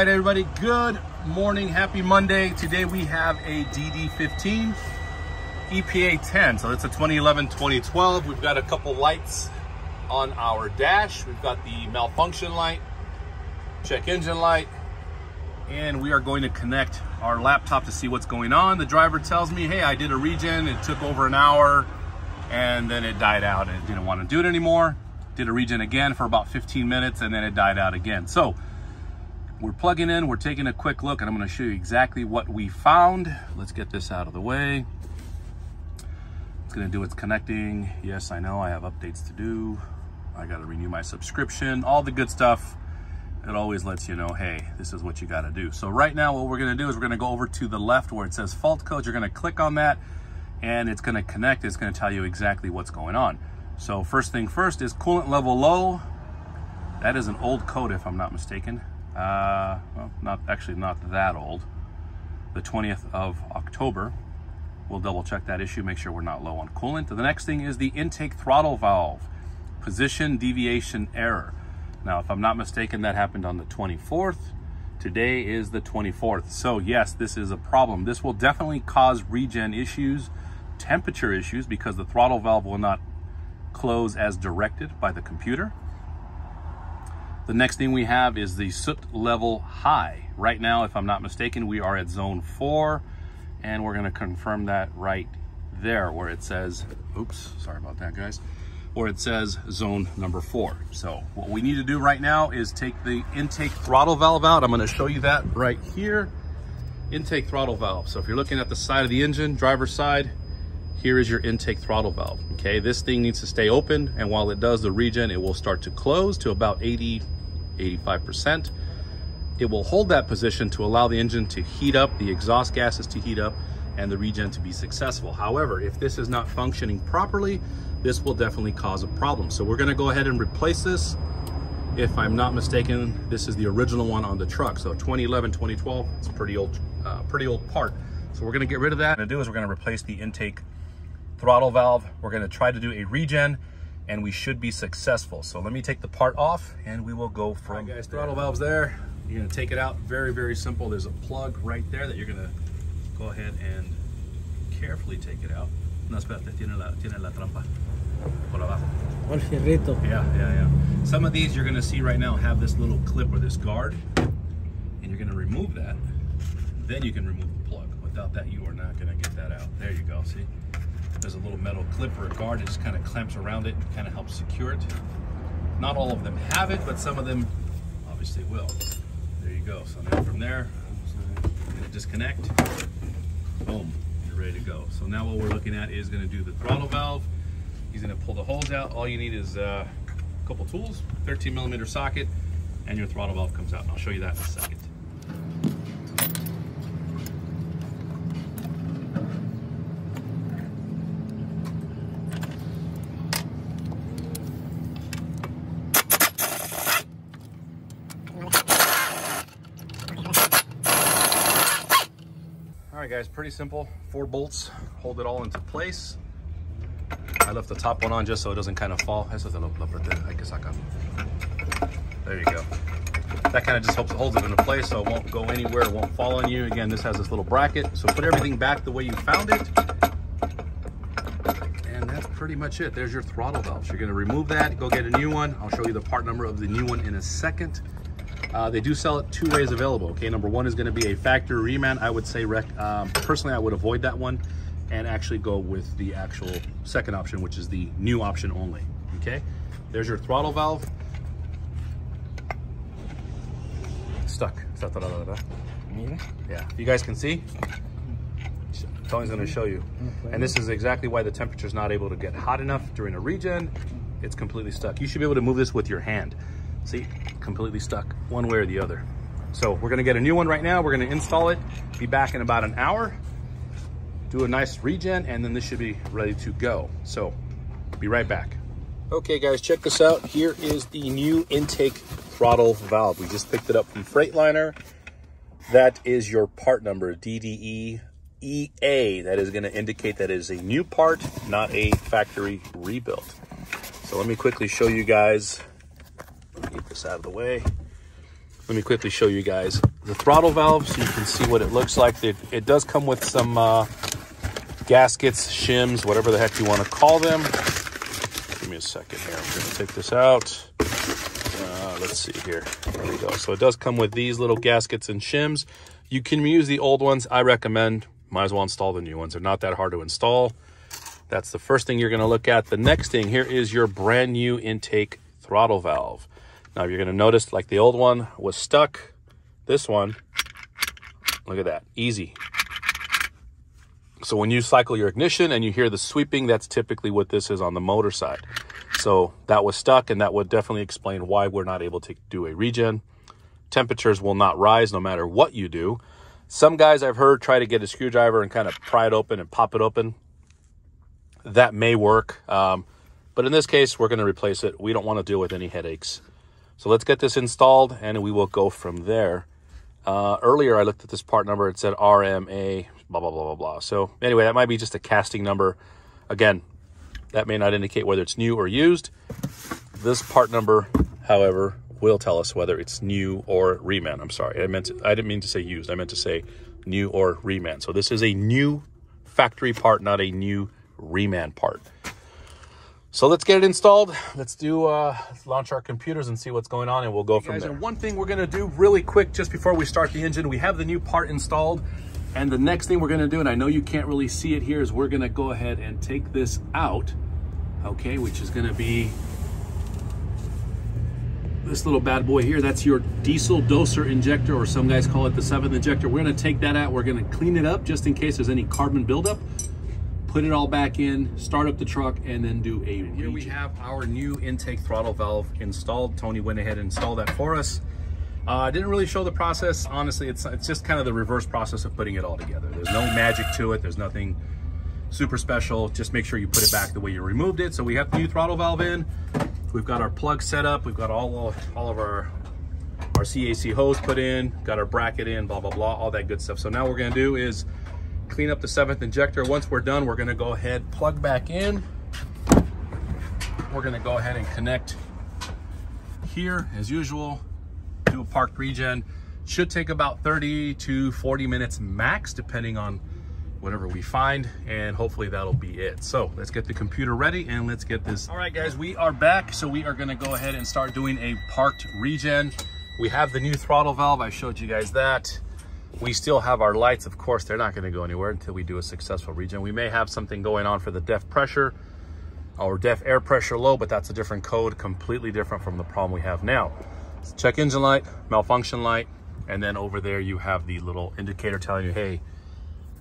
right, everybody. Good morning. Happy Monday. Today we have a DD15 EPA 10. So it's a 2011-2012. We've got a couple lights on our dash. We've got the malfunction light, check engine light, and we are going to connect our laptop to see what's going on. The driver tells me, hey, I did a regen. It took over an hour and then it died out it didn't want to do it anymore. Did a regen again for about 15 minutes and then it died out again. So we're plugging in, we're taking a quick look, and I'm gonna show you exactly what we found. Let's get this out of the way. It's gonna do its connecting. Yes, I know I have updates to do. I gotta renew my subscription, all the good stuff. It always lets you know, hey, this is what you gotta do. So right now, what we're gonna do is we're gonna go over to the left where it says fault codes. You're gonna click on that and it's gonna connect. It's gonna tell you exactly what's going on. So first thing first is coolant level low. That is an old code if I'm not mistaken uh, well, not actually not that old, the 20th of October. We'll double check that issue, make sure we're not low on coolant. The next thing is the intake throttle valve, position deviation error. Now, if I'm not mistaken, that happened on the 24th. Today is the 24th. So yes, this is a problem. This will definitely cause regen issues, temperature issues, because the throttle valve will not close as directed by the computer. The next thing we have is the soot level high. Right now, if I'm not mistaken, we are at zone four, and we're gonna confirm that right there where it says, oops, sorry about that, guys, where it says zone number four. So what we need to do right now is take the intake throttle valve out. I'm gonna show you that right here. Intake throttle valve. So if you're looking at the side of the engine, driver's side, here is your intake throttle valve. Okay, this thing needs to stay open, and while it does the regen, it will start to close to about 80 85%. It will hold that position to allow the engine to heat up, the exhaust gases to heat up, and the regen to be successful. However, if this is not functioning properly, this will definitely cause a problem. So we're gonna go ahead and replace this. If I'm not mistaken, this is the original one on the truck. So 2011, 2012, it's a pretty old, uh, pretty old part. So we're gonna get rid of that. What we're gonna do is we're gonna replace the intake throttle valve. We're gonna try to do a regen and we should be successful. So let me take the part off and we will go from All right, guys, throttle valve's there. You're gonna take it out, very, very simple. There's a plug right there that you're gonna go ahead and carefully take it out. No, espérate, tiene la, tiene la trampa por abajo. El fierrito. Yeah, yeah, yeah. Some of these you're gonna see right now have this little clip or this guard, and you're gonna remove that. Then you can remove the plug. Without that, you are not gonna get that out. There you go, see? There's a little metal clip or a guard that just kind of clamps around it and kind of helps secure it. Not all of them have it, but some of them obviously will. There you go. So now from there, disconnect. Boom, you're ready to go. So now what we're looking at is gonna do the throttle valve. He's gonna pull the holes out. All you need is uh, a couple tools, 13 millimeter socket, and your throttle valve comes out. And I'll show you that in a second. All right guys, pretty simple. Four bolts, hold it all into place. I left the top one on just so it doesn't kind of fall. There you go. That kind of just helps hold it into place so it won't go anywhere, it won't fall on you. Again, this has this little bracket. So put everything back the way you found it. And that's pretty much it. There's your throttle valve. So you're gonna remove that, go get a new one. I'll show you the part number of the new one in a second. Uh, they do sell it two ways available. Okay, number one is going to be a factory reman. I would say, um, personally, I would avoid that one and actually go with the actual second option, which is the new option only. Okay, there's your throttle valve. Stuck. Yeah, you guys can see. Tony's going to show you. And this is exactly why the temperature is not able to get hot enough during a regen. It's completely stuck. You should be able to move this with your hand. See, completely stuck one way or the other. So we're gonna get a new one right now. We're gonna install it, be back in about an hour, do a nice regen, and then this should be ready to go. So be right back. Okay guys, check this out. Here is the new intake throttle valve. We just picked it up from Freightliner. That is your part number, DDE EA. That is gonna indicate that is a new part, not a factory rebuild. So let me quickly show you guys this out of the way. let me quickly show you guys the throttle valve so you can see what it looks like. It, it does come with some uh, gaskets, shims, whatever the heck you want to call them. Give me a second here. I'm going to take this out. Uh, let's see here. There we go. So it does come with these little gaskets and shims. You can use the old ones. I recommend. Might as well install the new ones. They're not that hard to install. That's the first thing you're going to look at. The next thing here is your brand new intake throttle valve. Now you're gonna notice like the old one was stuck. This one, look at that, easy. So when you cycle your ignition and you hear the sweeping, that's typically what this is on the motor side. So that was stuck and that would definitely explain why we're not able to do a regen. Temperatures will not rise no matter what you do. Some guys I've heard try to get a screwdriver and kind of pry it open and pop it open. That may work. Um, but in this case, we're going to replace it. We don't want to deal with any headaches. So let's get this installed and we will go from there. Uh, earlier, I looked at this part number. It said RMA, blah, blah, blah, blah, blah. So anyway, that might be just a casting number. Again, that may not indicate whether it's new or used. This part number, however, will tell us whether it's new or reman. I'm sorry, I meant to, I didn't mean to say used. I meant to say new or reman. So this is a new factory part, not a new reman part. So let's get it installed. Let's do uh, let's launch our computers and see what's going on, and we'll go hey from guys, there. And one thing we're gonna do really quick, just before we start the engine, we have the new part installed, and the next thing we're gonna do, and I know you can't really see it here, is we're gonna go ahead and take this out, okay, which is gonna be this little bad boy here. That's your diesel doser injector, or some guys call it the seventh injector. We're gonna take that out. We're gonna clean it up just in case there's any carbon buildup put it all back in, start up the truck, and then do a Here we have our new intake throttle valve installed. Tony went ahead and installed that for us. Uh, I uh, didn't really show the process. Honestly, it's, it's just kind of the reverse process of putting it all together. There's no magic to it. There's nothing super special. Just make sure you put it back the way you removed it. So we have the new throttle valve in. We've got our plug set up. We've got all, all of our, our CAC hose put in, got our bracket in, blah, blah, blah, all that good stuff. So now what we're gonna do is clean up the seventh injector. Once we're done, we're gonna go ahead, plug back in. We're gonna go ahead and connect here as usual, do a parked regen. Should take about 30 to 40 minutes max, depending on whatever we find, and hopefully that'll be it. So let's get the computer ready and let's get this. All right, guys, we are back. So we are gonna go ahead and start doing a parked regen. We have the new throttle valve. I showed you guys that. We still have our lights. Of course, they're not going to go anywhere until we do a successful regen. We may have something going on for the DEF pressure or DEF air pressure low, but that's a different code, completely different from the problem we have now. So check engine light, malfunction light, and then over there you have the little indicator telling you, hey,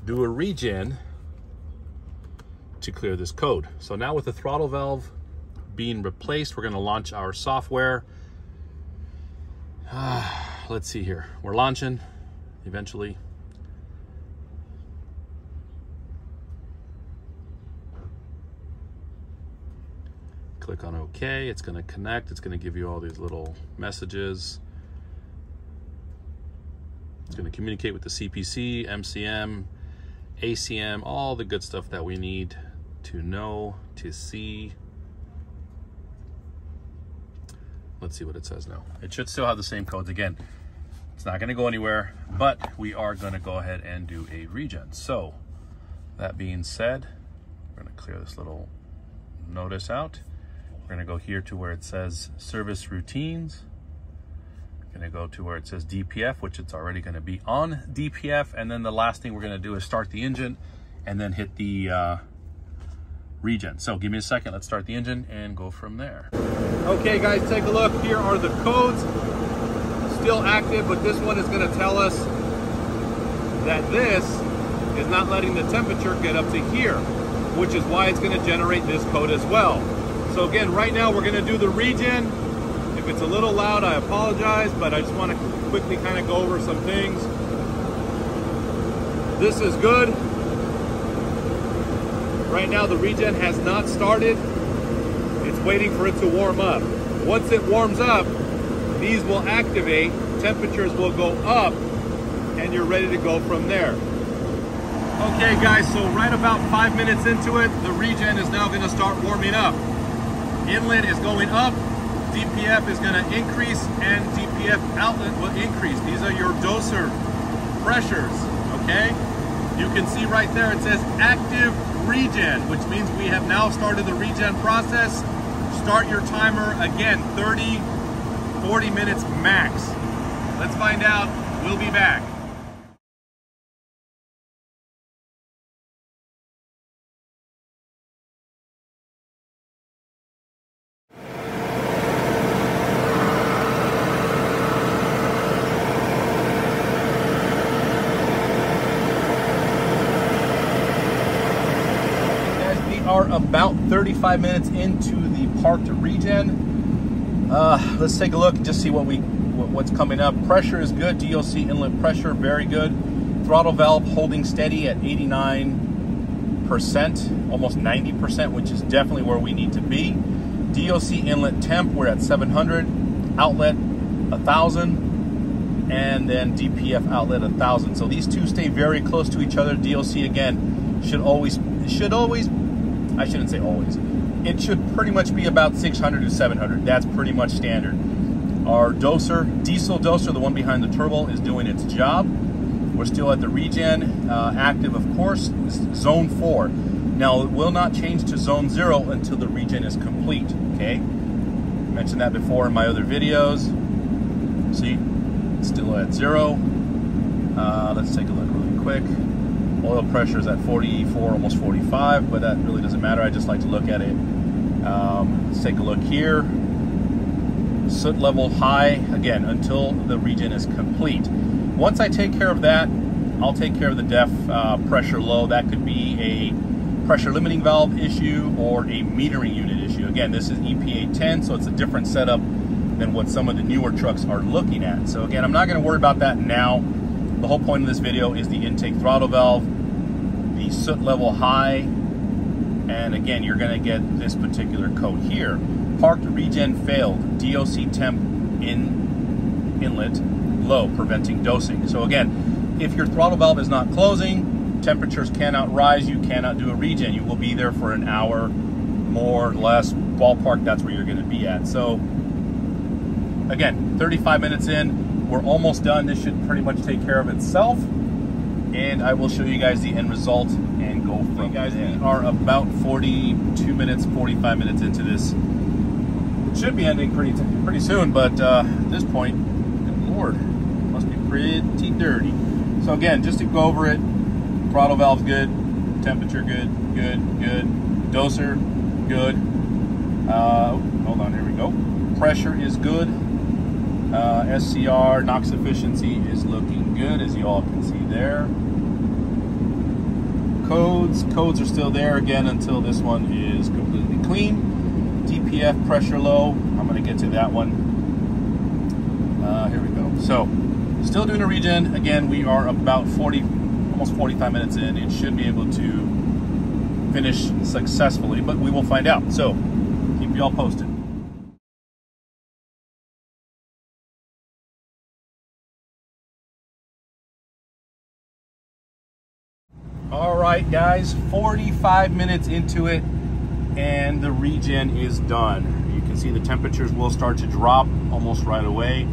do a regen to clear this code. So now with the throttle valve being replaced, we're gonna launch our software. Uh, let's see here. We're launching eventually. Click on OK. It's going to connect. It's going to give you all these little messages. It's going to communicate with the CPC, MCM, ACM, all the good stuff that we need to know, to see. Let's see what it says now. It should still have the same codes again. It's not gonna go anywhere, but we are gonna go ahead and do a regen. So that being said, we're gonna clear this little notice out. We're gonna go here to where it says service routines. We're gonna go to where it says DPF, which it's already gonna be on DPF. And then the last thing we're gonna do is start the engine and then hit the uh, regen. So give me a second, let's start the engine and go from there. Okay guys, take a look. Here are the codes still active, but this one is going to tell us that this is not letting the temperature get up to here, which is why it's going to generate this code as well. So again, right now we're going to do the regen. If it's a little loud, I apologize, but I just want to quickly kind of go over some things. This is good. Right now the regen has not started. It's waiting for it to warm up. Once it warms up, these will activate, temperatures will go up, and you're ready to go from there. Okay guys, so right about five minutes into it, the regen is now gonna start warming up. Inlet is going up, DPF is going to increase and DPF outlet will increase. These are your doser pressures, okay? You can see right there it says active regen, which means we have now started the regen process. Start your timer again, 30, 40 minutes max. Let's find out. We'll be back. are about 35 minutes into the parked. Uh, let's take a look just see what we what's coming up. Pressure is good. DOC inlet pressure very good. Throttle valve holding steady at 89%, almost 90%, which is definitely where we need to be. DOC inlet temp we're at 700. Outlet 1000 and then DPF outlet 1000. So these two stay very close to each other. DOC again should always should always I shouldn't say always. It should pretty much be about 600 to 700. That's pretty much standard. Our doser, diesel doser, the one behind the turbo, is doing its job. We're still at the regen, uh, active of course, zone four. Now it will not change to zone zero until the regen is complete, okay? I Mentioned that before in my other videos. See, still at zero. Uh, let's take a look really quick. Oil pressure is at 44, almost 45, but that really doesn't matter. I just like to look at it. Um, let's take a look here. Soot level high, again, until the regen is complete. Once I take care of that, I'll take care of the DEF uh, pressure low. That could be a pressure limiting valve issue or a metering unit issue. Again, this is EPA 10, so it's a different setup than what some of the newer trucks are looking at. So again, I'm not gonna worry about that now. The whole point of this video is the intake throttle valve, the soot level high, and again, you're gonna get this particular code here. Parked regen failed, DOC temp in inlet low, preventing dosing. So again, if your throttle valve is not closing, temperatures cannot rise, you cannot do a regen. You will be there for an hour, more, or less, ballpark, that's where you're gonna be at. So again, 35 minutes in, we're almost done. This should pretty much take care of itself. And I will show you guys the end result and go from hey guys, there. We are about 42 minutes, 45 minutes into this. It should be ending pretty pretty soon, but uh, at this point, good lord, must be pretty dirty. So again, just to go over it, throttle valve's good, temperature good, good, good, doser good. Uh, hold on, here we go. Pressure is good, uh, SCR, NOx efficiency is looking good, as you all can see there. Codes, codes are still there again until this one is completely clean. DPF pressure low, I'm gonna get to that one. Uh, here we go. So, still doing a regen. Again, we are about 40, almost 45 minutes in. It should be able to finish successfully, but we will find out. So, keep you all posted. Right, guys, 45 minutes into it, and the regen is done. You can see the temperatures will start to drop almost right away.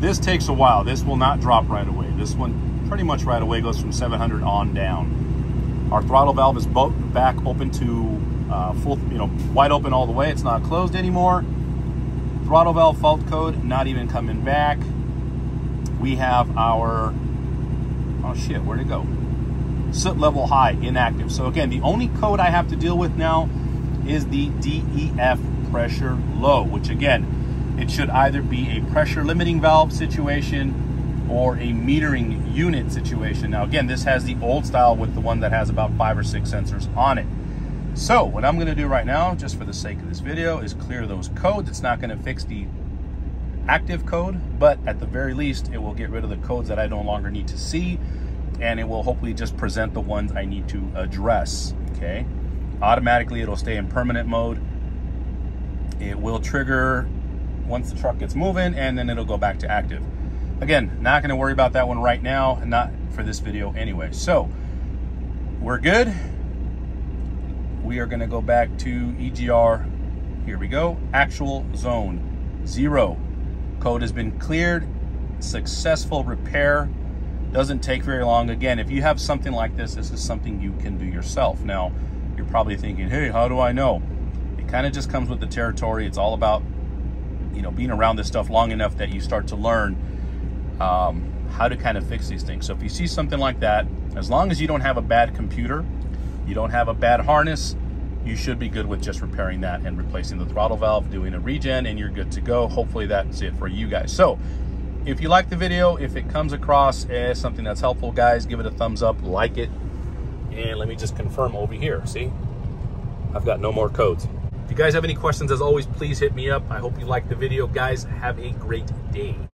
This takes a while. This will not drop right away. This one pretty much right away goes from 700 on down. Our throttle valve is back open to uh, full, you know, wide open all the way. It's not closed anymore. Throttle valve fault code not even coming back. We have our, oh shit, where'd it go? Soot level high, inactive. So again, the only code I have to deal with now is the DEF pressure low, which again, it should either be a pressure limiting valve situation or a metering unit situation. Now again, this has the old style with the one that has about five or six sensors on it. So what I'm gonna do right now, just for the sake of this video, is clear those codes. It's not gonna fix the active code, but at the very least, it will get rid of the codes that I no longer need to see and it will hopefully just present the ones I need to address, okay? Automatically, it'll stay in permanent mode. It will trigger once the truck gets moving, and then it'll go back to active. Again, not gonna worry about that one right now, and not for this video anyway. So, we're good. We are gonna go back to EGR. Here we go, actual zone. Zero. Code has been cleared. Successful repair. Doesn't take very long. Again, if you have something like this, this is something you can do yourself. Now, you're probably thinking, hey, how do I know? It kind of just comes with the territory. It's all about, you know, being around this stuff long enough that you start to learn um, how to kind of fix these things. So if you see something like that, as long as you don't have a bad computer, you don't have a bad harness, you should be good with just repairing that and replacing the throttle valve, doing a regen, and you're good to go. Hopefully that's it for you guys. So if you like the video, if it comes across as something that's helpful, guys, give it a thumbs up, like it, and let me just confirm over here. See, I've got no more codes. If you guys have any questions, as always, please hit me up. I hope you liked the video. Guys, have a great day.